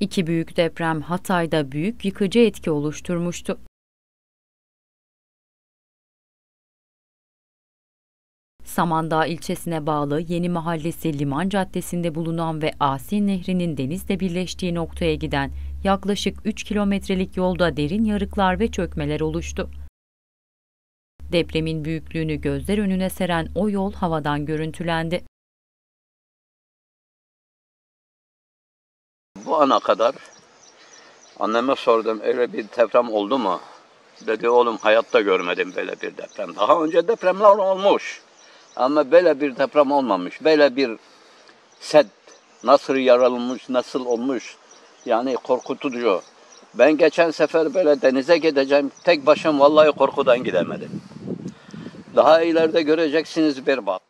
İki büyük deprem Hatay'da büyük yıkıcı etki oluşturmuştu. Samandağ ilçesine bağlı Yeni Mahallesi Liman Caddesi'nde bulunan ve Asin Nehri'nin denizle birleştiği noktaya giden yaklaşık 3 kilometrelik yolda derin yarıklar ve çökmeler oluştu. Depremin büyüklüğünü gözler önüne seren o yol havadan görüntülendi. Bu ana kadar anneme sordum öyle bir deprem oldu mu? Dedi oğlum hayatta görmedim böyle bir deprem. Daha önce depremler olmuş. Ama böyle bir deprem olmamış. Böyle bir set nasıl yaralmış, nasıl olmuş. Yani korkutucu. Ben geçen sefer böyle denize gideceğim. Tek başım vallahi korkudan gidemedim. Daha ileride göreceksiniz berbat.